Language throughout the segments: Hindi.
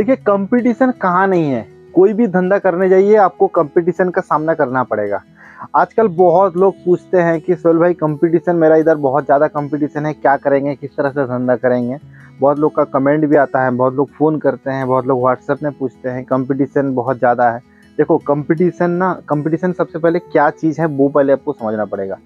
देखिए कंपटीशन कहाँ नहीं है। कोई भी धंधा करने जाइए, आपको कंपटीशन का सामना करना पड़ेगा। आजकल बहुत लोग पूछते हैं कि, सोहेल भाई कंपटीशन मेरा इधर बहुत ज़्यादा कंपटीशन है, क्या करेंगे, किस तरह से धंधा करेंगे? बहुत लोग का कमेंट भी आता है, बहुत लोग फ़ोन करते हैं, बहुत लोग व्हाट्सएप में पूछते हैं कंपटीशन बहुत ज़्यादा है। देखो कंपटीशन ना कंपटीशन सबसे पहले क्या चीज़ है, वो पहले आपको समझना पड़ेगा।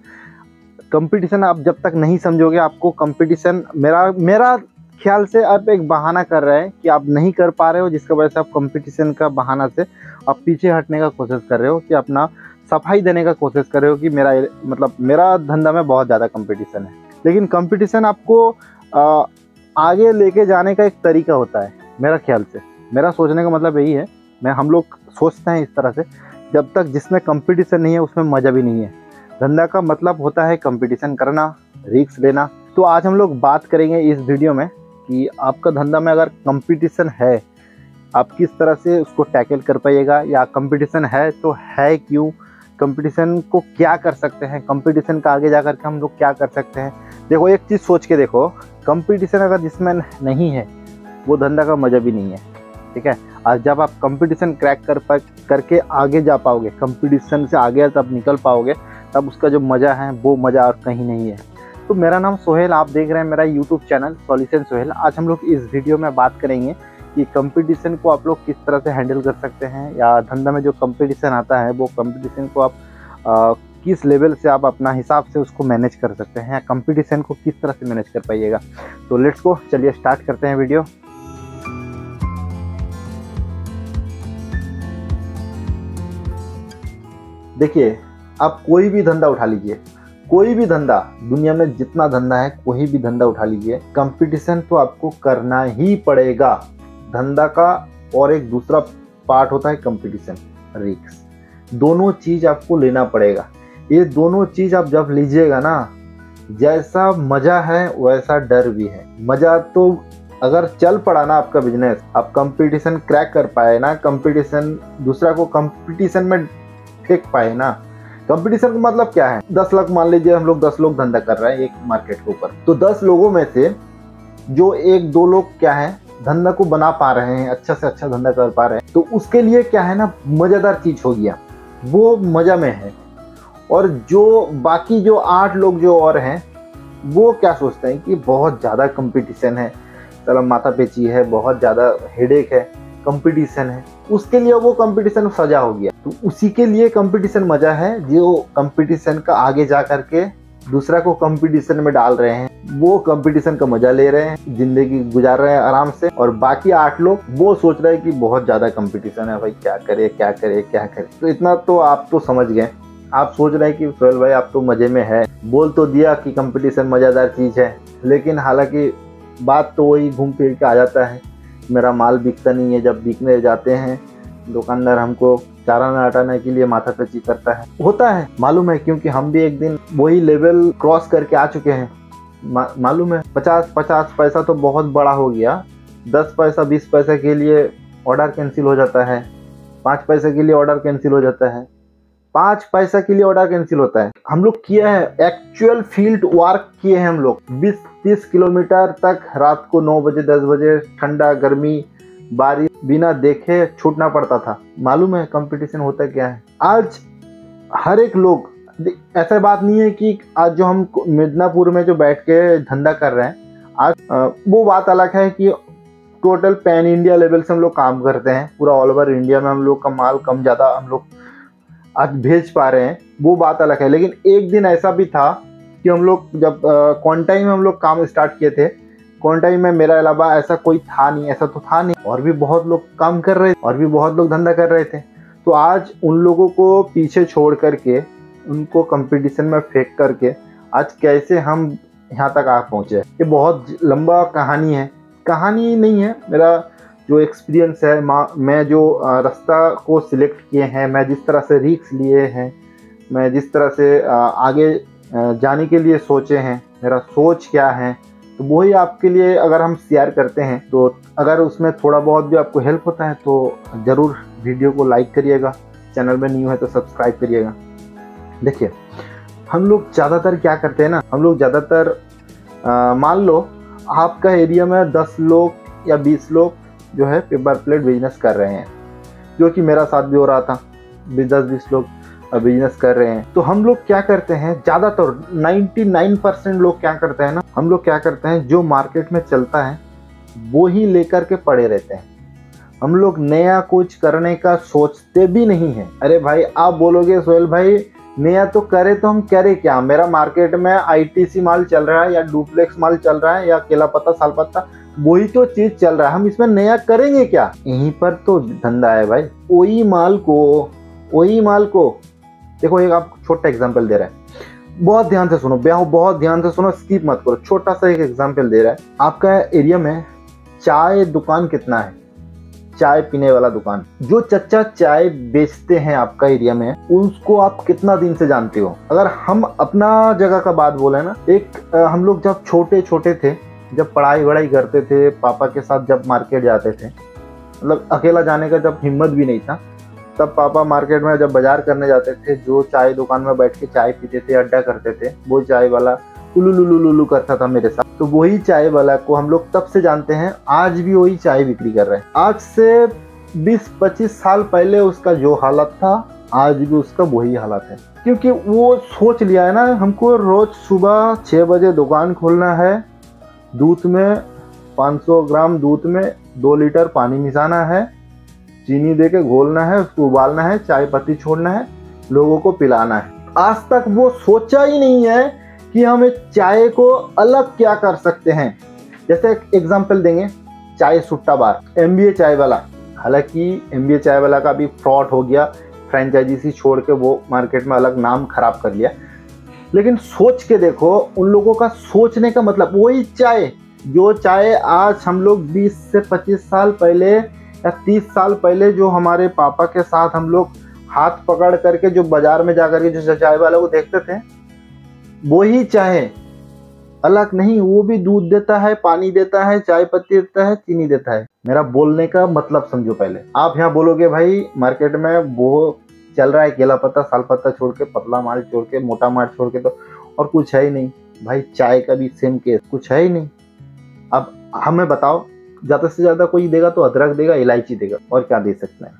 कंपटीशन आप जब तक नहीं समझोगे, आपको कंपटीशन मेरा मेरा ख्याल से आप एक बहाना कर रहे हैं कि आप नहीं कर पा रहे हो जिसकी वजह से आप कंपटीशन का बहाना से आप पीछे हटने का कोशिश कर रहे हो कि अपना सफ़ाई देने का कोशिश कर रहे हो कि मेरा मतलब मेरा धंधा में बहुत ज़्यादा कंपटीशन है। लेकिन कंपटीशन आपको आ, आगे लेके जाने का एक तरीका होता है मेरा ख्याल से। मेरा सोचने का मतलब यही है मैं हम लोग सोचते हैं इस तरह से जब तक जिसमें कंपटीशन नहीं है उसमें मज़ा भी नहीं है। धंधा का मतलब होता है कंपटीशन करना रिक्स लेना। तो आज हम लोग बात करेंगे इस वीडियो में कि आपका धंधा में अगर कंपटीशन है, आप किस तरह से उसको टैकल कर पाइएगा या कंपटीशन है तो है क्यों? कंपटीशन को क्या कर सकते हैं? कंपटीशन का आगे जा कर के हम लोग क्या कर सकते हैं? देखो, एक चीज़ सोच के देखो कंपटीशन अगर जिसमें नहीं है, वो धंधा का मज़ा भी नहीं है, ठीक है? और जब आप कंपटीशन क्रैक कर पा, करके आगे जा पाओगे कंपटीशन से आगे तब निकल पाओगे, तब उसका जो मज़ा है, वो मज़ा और कहीं नहीं है। तो मेरा नाम सोहेल आप देख रहे हैं मेरा यूट्यूब चैनल सॉल्यूशन सोहेल आज हम लोग इस वीडियो में बात करेंगे कि कंपटीशन को आप लोग किस तरह से हैंडल कर सकते हैं या धंधा में जो कंपटीशन आता है वो कंपटीशन को आप आ, किस लेवल से आप अपना हिसाब से उसको मैनेज कर सकते हैं या कंपटीशन को किस तरह से मैनेज कर पाइएगा। तो लेट्स को चलिए स्टार्ट करते हैं वीडियो देखिए आप कोई भी धंधा उठा लीजिए कोई भी धंधा, दुनिया में जितना धंधा है, कोई भी धंधा उठा लीजिए कंपटीशन तो आपको करना ही पड़ेगा। धंधा का और एक दूसरा पार्ट होता है कंपटीशन रिक्स दोनों चीज़ आपको लेना पड़ेगा। ये दोनों चीज़ आप जब लीजिएगा ना, जैसा मज़ा है, वैसा डर भी है। मज़ा तो अगर चल पड़ा ना आपका बिज़नेस आप कंपटीशन क्रैक कर पाए ना कंपटीशन दूसरा को कंपटीशन में फेंक पाए ना कंपटीशन का मतलब क्या है? दस लाख मान लीजिए हम लोग दस लोग धंधा कर रहे हैं एक मार्केट के ऊपर। तो दस लोगों में से जो एक दो लोग क्या है, धंधा को बना पा रहे हैं अच्छा से अच्छा धंधा कर पा रहे हैं तो उसके लिए क्या है ना, मज़ेदार चीज़ हो गया। वो मज़ा में है। और जो बाकी जो आठ लोग जो और हैं, वो क्या सोचते हैं कि बहुत ज़्यादा कंपटीशन है। चलो माथा पेची है, बहुत ज़्यादा हेडेक है कंपटीशन है। उसके लिए वो कंपटीशन सजा हो गया। तो उसी के लिए कंपटीशन मज़ा है, जो कंपटीशन का आगे जा करके दूसरा को कंपटीशन में डाल रहे हैं। वो कंपटीशन का मज़ा ले रहे हैं, ज़िंदगी गुजार रहे हैं आराम से। और बाकी आठ लोग, वो सोच रहे हैं कि बहुत ज़्यादा कंपटीशन है भाई, क्या करे क्या करे क्या करे। तो इतना तो आप तो समझ गए। आप सोच रहे हैं कि सोहेल भाई, आप तो मज़े में है। बोल तो दिया कि कंपटीशन मज़ेदार चीज़ है, लेकिन हालाँकि बात तो वही घूम फिर के आ जाता है। मेरा माल बिकता नहीं है जब बिकने जाते हैं दुकानदार हमको चारा न हटाने के लिए माथा पेची करता है। होता है मालूम है क्योंकि हम भी एक दिन वही लेवल क्रॉस करके आ चुके हैं। मा, मालूम है पचास पचास पैसा तो बहुत बड़ा हो गया। दस पैसा बीस पैसा के लिए ऑर्डर कैंसिल हो जाता है। पाँच पैसे के लिए ऑर्डर कैंसिल हो जाता है। पाँच पैसा के लिए ऑर्डर कैंसिल होता है। हम लोग किए हैं एक्चुअल फ़ील्ड वर्क किए हैं हम लोग। बीस तीस किलोमीटर तक रात को नौ बजे, दस बजे, ठंडा, गर्मी, बारिश, बिना देखे छूटना पड़ता था। मालूम है कंपटीशन होता क्या है? आज हर एक लोग, ऐसा बात नहीं है कि आज जो हम मिदनापुर में जो बैठ के धंधा कर रहे हैं, आज वो बात अलग है कि टोटल पैन इंडिया लेवल से हम लोग काम करते हैं। पूरा ऑल ओवर इंडिया में हम लोग का माल कम ज़्यादा हम लोग आज भेज पा रहे हैं। वो बात अलग है। लेकिन एक दिन ऐसा भी था कि हम लोग जब क्वारंटाइन में हम लोग काम स्टार्ट किए थे क्वारंटाइन में मेरा अलावा ऐसा कोई था नहीं, ऐसा तो था नहीं। और भी बहुत लोग काम कर रहे थे, और भी बहुत लोग धंधा कर रहे थे। तो आज उन लोगों को पीछे छोड़ करके, उनको कंपटीशन में फेंक करके, आज कैसे हम यहाँ तक आ पहुँचे? ये बहुत लंबा कहानी है। कहानी नहीं है, मेरा जो एक्सपीरियंस है, मैं जो रास्ता को सिलेक्ट किए हैं, मैं जिस तरह से रिक्स लिए हैं, मैं जिस तरह से आगे जाने के लिए सोचे हैं, मेरा सोच क्या है तो वही आपके लिए अगर हम शेयर करते हैं तो अगर उसमें थोड़ा बहुत भी आपको हेल्प होता है तो ज़रूर वीडियो को लाइक करिएगा चैनल में न्यू है तो सब्सक्राइब करिएगा। देखिए, हम लोग ज़्यादातर क्या करते हैं ना, हम लोग ज़्यादातर मान लो आपका एरिया में दस लोग या बीस लोग जो है पेपर प्लेट बिज़नेस कर रहे हैं, जो कि मेरा साथ भी हो रहा था, दस बीस लोग। बिज़नेस कर रहे हैं। तो हम लोग क्या करते हैं, ज़्यादातर 99 परसेंट लोग क्या करते हैं ना, हम लोग क्या करते हैं, जो मार्केट में चलता है, वो ही लेकर के पड़े रहते हैं। हम लोग नया कुछ करने का सोचते भी नहीं है। अरे भाई, आप बोलोगे, सोहेल भाई, नया तो करे तो हम करे क्या? मेरा मार्केट में आईटीसी माल चल रहा है या डुप्लेक्स माल चल रहा है या केला पत्ता, साल पत्ता, वही तो चीज़ चल रहा है। हम इसमें नया करेंगे क्या? यहीं पर तो धंधा है भाई। वही माल को, वही माल को देखो, एक आप छोटा एग्ज़ाम्पल दे रहा है। बहुत ध्यान से सुनो, ब्याह, बहुत ध्यान से सुनो स्कीप मत करो। छोटा सा एक एग्ज़ाम्पल दे रहा है। आपका एरिया में चाय दुकान कितना है? चाय पीने वाला दुकान। जो चच्चा चाय बेचते हैं आपका एरिया में, उसको आप कितना दिन से जानते हो? अगर हम अपना जगह का बात बोले ना, एक हम लोग जब छोटे छोटे थे, जब पढ़ाई वढ़ाई करते थे, पापा के साथ जब मार्केट जाते थे मतलब अकेला जाने का जब हिम्मत भी नहीं था तब पापा मार्केट में जब बाज़ार करने जाते थे, जो चाय दुकान में बैठ के चाय पीते थे, अड्डा करते थे, वो चाय वाला उलू करता था मेरे साथ। तो वही चाय वाला को हम लोग तब से जानते हैं, आज भी वही चाय बिक्री कर रहे हैं। आज से 20-25 साल पहले उसका जो हालत था, आज भी उसका वही हालत है। क्योंकि वो सोच लिया है ना, हमको रोज सुबह छः बजे दुकान खोलना है, दूध में 500 ग्राम दूध में दो लीटर पानी मिसाना है चीनी दे के घोलना है, उसको उबालना है, चाय पत्ती छोड़ना है, लोगों को पिलाना है। आज तक वो सोचा ही नहीं है कि हम एक चाय को अलग क्या कर सकते हैं। जैसे एक एग्ज़ाम्पल देंगे, चाय सुट्टा बार एमबीए चाय वाला। हालाँकि एमबीए चाय वाला का भी फ्रॉड हो गया फ्रेंचाइजी छोड़ के वो मार्केट में अलग नाम खराब कर लिया। लेकिन सोच के देखो, उन लोगों का सोचने का मतलब वही चाय, जो चाय आज हम लोग 20 से 25 साल पहले या तीस साल पहले जो हमारे पापा के साथ हम लोग हाथ पकड़ करके जो बाज़ार में जाकर के जो चाय वाले को देखते थे वो ही चाहे, अलग नहीं, वो भी दूध देता है, पानी देता है, चाय पत्ती देता है, चीनी देता है। मेरा बोलने का मतलब समझो पहले। आप यहाँ बोलोगे, भाई मार्केट में वो चल रहा है, केला पत्ता, साल पत्ता छोड़ के, पतला माल छोड़ के, मोटा माल छोड़ के तो और कुछ है ही नहीं। भाई, चाय का भी सेम केस कुछ है ही नहीं। अब हमें बताओ ज़्यादा से ज़्यादा कोई देगा तो अदरक देगा, इलायची देगा। और क्या दे सकते हैं?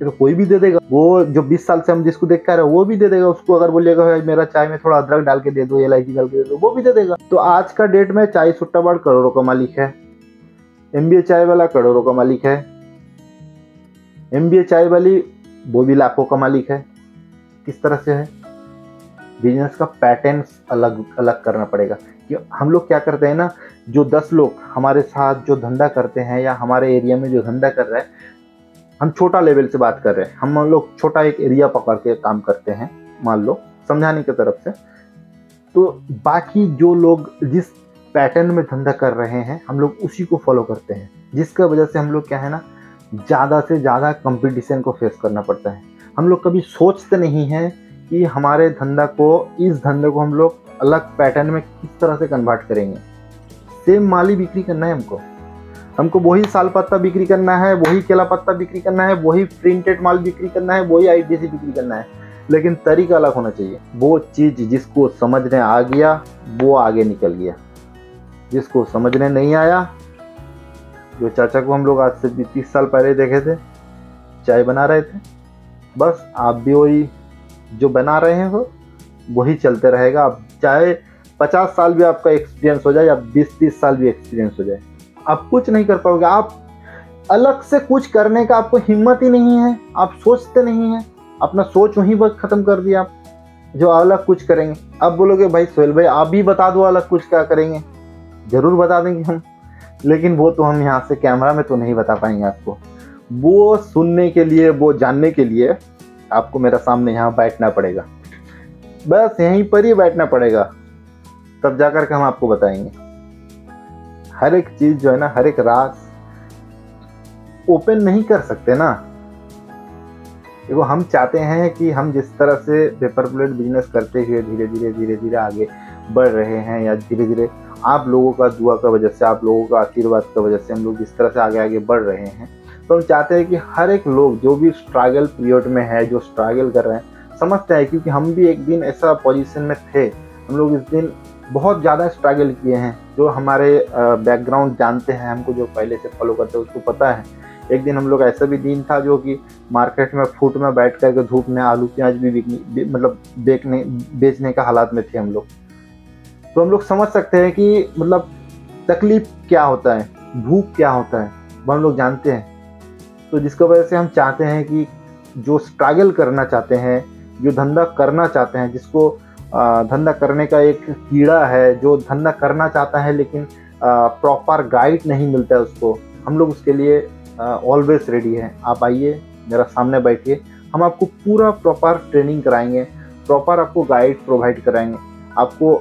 तो कोई भी दे देगा। वो जो 20 साल से हम जिसको देख कर रहे वो भी दे देगा। उसको अगर बोलिएगा भाई, मेरा चाय में थोड़ा अदरक डाल के दे दो, इलायची डाल के दे दो, वो भी दे देगा। तो आज का डेट में चाय सुट्टा बाड़ करोड़ों का मालिक है। एमबीए चाय वाला करोड़ों का मालिक है। एमबीए चाय वाली, वो भी लाखों का मालिक है। किस तरह से है? बिज़नेस का पैटर्न अलग अलग करना पड़ेगा। हम लोग क्या करते हैं ना, जो दस लोग हमारे साथ जो धंधा करते हैं या हमारे एरिया में जो धंधा कर रहे हैं, हम छोटा लेवल से बात कर रहे हैं। हम लोग छोटा एक एरिया पकड़ के काम करते हैं, मान लो, समझाने की तरफ़ से। तो बाकी जो लोग जिस पैटर्न में धंधा कर रहे हैं, हम लोग उसी को फॉलो करते हैं। जिसका वजह से हम लोग क्या है ना, ज़्यादा से ज़्यादा कंपटीशन को फेस करना पड़ता है। हम लोग कभी सोचते नहीं हैं कि हमारे धंधा को, इस धंधे को हम लोग अलग पैटर्न में किस तरह से कन्वर्ट करेंगे। सेम माल बिक्री करना है हमको। हमको वही साल पत्ता बिक्री करना है, वही केला पत्ता बिक्री करना है, वही प्रिंटेड माल बिक्री करना है, वही आई बिक्री करना है। लेकिन तरीका अलग होना चाहिए। वो चीज़ जिसको समझने आ गया, वो आगे निकल गया। जिसको समझने नहीं आया, जो चाचा को हम लोग आज से तीस साल पहले देखे थे, चाय बना रहे थे, बस आप भी वही जो बना रहे हो, वही चलते रहेगा। आप चाहे पचास साल भी आपका एक्सपीरियंस हो जाए या बीस, तीस साल भी एक्सपीरियंस हो जाए, आप कुछ नहीं कर पाओगे। आप अलग से कुछ करने का आपको हिम्मत ही नहीं है, आप सोचते नहीं हैं। अपना सोच वहीं पर ख़त्म कर दिया आप, जो अलग कुछ करेंगे। अब बोलोगे, भाई सोहेल भाई, आप भी बता दो अलग कुछ क्या करेंगे। ज़रूर बता देंगे हम, लेकिन वो तो हम यहाँ से कैमरा में तो नहीं बता पाएँगे आपको। वो सुनने के लिए, वो जानने के लिए आपको मेरा सामने यहाँ बैठना पड़ेगा। बस यहीं पर ही बैठना पड़ेगा। तब जाकर के हम आपको बताएँगे। हर एक चीज़ जो है ना, हर एक राज ओपन नहीं कर सकते ना। देखो, हम चाहते हैं कि हम जिस तरह से पेपर प्लेट बिज़नेस करते हुए धीरे धीरे धीरे धीरे आगे बढ़ रहे हैं या धीरे धीरे आप लोगों का दुआ का वजह से, आप लोगों का आशीर्वाद का वजह से हम लोग जिस तरह से आगे आगे बढ़ रहे हैं तो हम चाहते हैं कि हर एक लोग जो भी स्ट्रगल पीरियड में है, जो स्ट्रगल कर रहे हैं, समझते हैं क्योंकि हम भी एक दिन ऐसा पोजीशन में थे। हम लोग इस दिन बहुत ज़्यादा स्ट्रगल किए हैं। जो हमारे बैकग्राउंड जानते हैं, हमको जो पहले से फॉलो करते हैं, उसको पता है। एक दिन हम लोग ऐसा भी दिन था जो कि मार्केट में फूट में बैठ करके धूप में आलू, प्याज भी बिकने मतलब बेचने बेचने का हालात में थे हम लोग। तो हम लोग समझ सकते हैं कि मतलब तकलीफ़ क्या होता है, भूख क्या होता है, वो हम लोग जानते हैं। तो जिसकी वजह से हम चाहते हैं कि जो स्ट्रगल करना चाहते हैं, जो धंधा करना चाहते हैं, जिसको धंधा करने का एक कीड़ा है, जो धंधा करना चाहता है लेकिन प्रॉपर गाइड नहीं मिलता है उसको, हम लोग उसके लिए ऑलवेज रेडी हैं। आप आइए, मेरा सामने बैठिए। हम आपको पूरा प्रॉपर ट्रेनिंग कराएँगे प्रॉपर आपको गाइड प्रोवाइड कराएँगे। आपको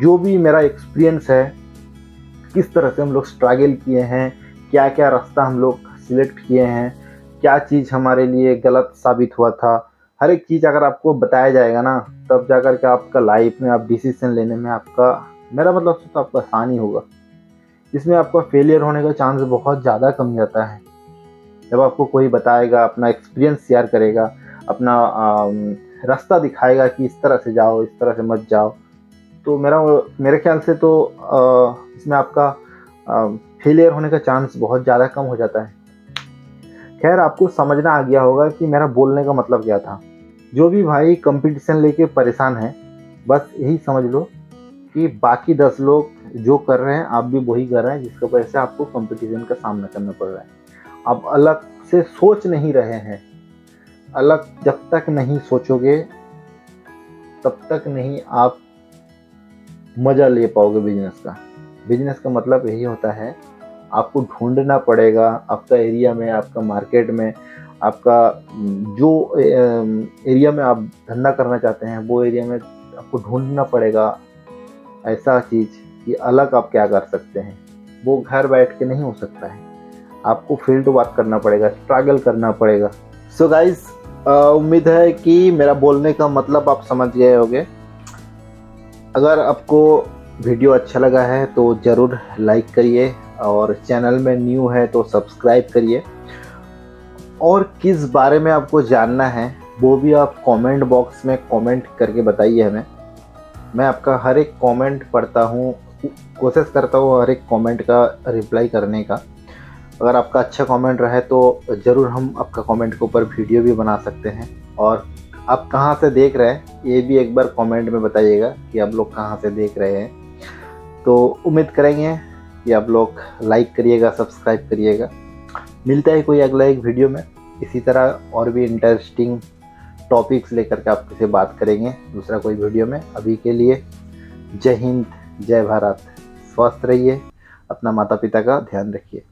जो भी मेरा एक्सपीरियंस है, किस तरह से हम लोग स्ट्रगल किए हैं क्या क्या रास्ता हम लोग सिलेक्ट किए हैं, क्या चीज़ हमारे लिए गलत साबित हुआ था, हर एक चीज़ अगर आपको बताया जाएगा ना, तब जाकर के आपका लाइफ में, आप डिसीज़न लेने में आपका, मेरा मतलब तो आपका आसानी होगा। इसमें आपका फेलियर होने का चांस बहुत ज़्यादा कम जाता है। जब आपको कोई बताएगा, अपना एक्सपीरियंस शेयर करेगा, अपना रास्ता दिखाएगा कि इस तरह से जाओ, इस तरह से मत जाओ तो मेरा, मेरे ख्याल से तो इसमें आपका फेलियर होने का चांस बहुत ज़्यादा कम हो जाता है। खैर, आपको समझना आ गया होगा कि मेरा बोलने का मतलब क्या था। जो भी भाई कंपटीशन लेके परेशान है, बस यही समझ लो कि बाकी दस लोग जो कर रहे हैं, आप भी वही कर रहे हैं, जिसकी वजह से आपको कंपटीशन का सामना करना पड़ रहा है। आप अलग से सोच नहीं रहे हैं। अलग जब तक नहीं सोचोगे, तब तक नहीं आप मज़ा ले पाओगे बिज़नेस का। बिज़नेस का मतलब यही होता है आपको ढूंढना पड़ेगा आपका एरिया में, आपका मार्केट में, आपका, जो एरिया में आप धंधा करना चाहते हैं, वो एरिया में आपको ढूंढना पड़ेगा ऐसा चीज़ कि अलग आप क्या कर सकते हैं। वो घर बैठ के नहीं हो सकता है। आपको फ़ील्ड वर्क करना पड़ेगा स्ट्रगल करना पड़ेगा। सो so गाइज़ उम्मीद है कि मेरा बोलने का मतलब आप समझ गए होंगे। अगर आपको वीडियो अच्छा लगा है तो ज़रूर लाइक करिए। और चैनल में न्यू है तो सब्सक्राइब करिए। और किस बारे में आपको जानना है, वो भी आप कमेंट बॉक्स में कमेंट करके बताइए हमें। मैं आपका हर एक कमेंट पढ़ता हूँ, कोशिश करता हूँ हर एक कमेंट का रिप्लाई करने का। अगर आपका अच्छा कमेंट रहे तो ज़रूर हम आपका कमेंट के ऊपर वीडियो भी बना सकते हैं। और आप कहाँ से देख रहे हैं, ये भी एक बार कमेंट में बताइएगा कि आप लोग कहाँ से देख रहे हैं। तो उम्मीद करेंगे कि आप लोग लाइक करिएगा सब्सक्राइब करिएगा। मिलता है कोई अगला एक वीडियो में। इसी तरह और भी इंटरेस्टिंग टॉपिक्स लेकर के आपसे बात करेंगे दूसरा कोई वीडियो में। अभी के लिए जय हिंद, जय भारत। स्वस्थ रहिए। अपना माता पिता का ध्यान रखिए।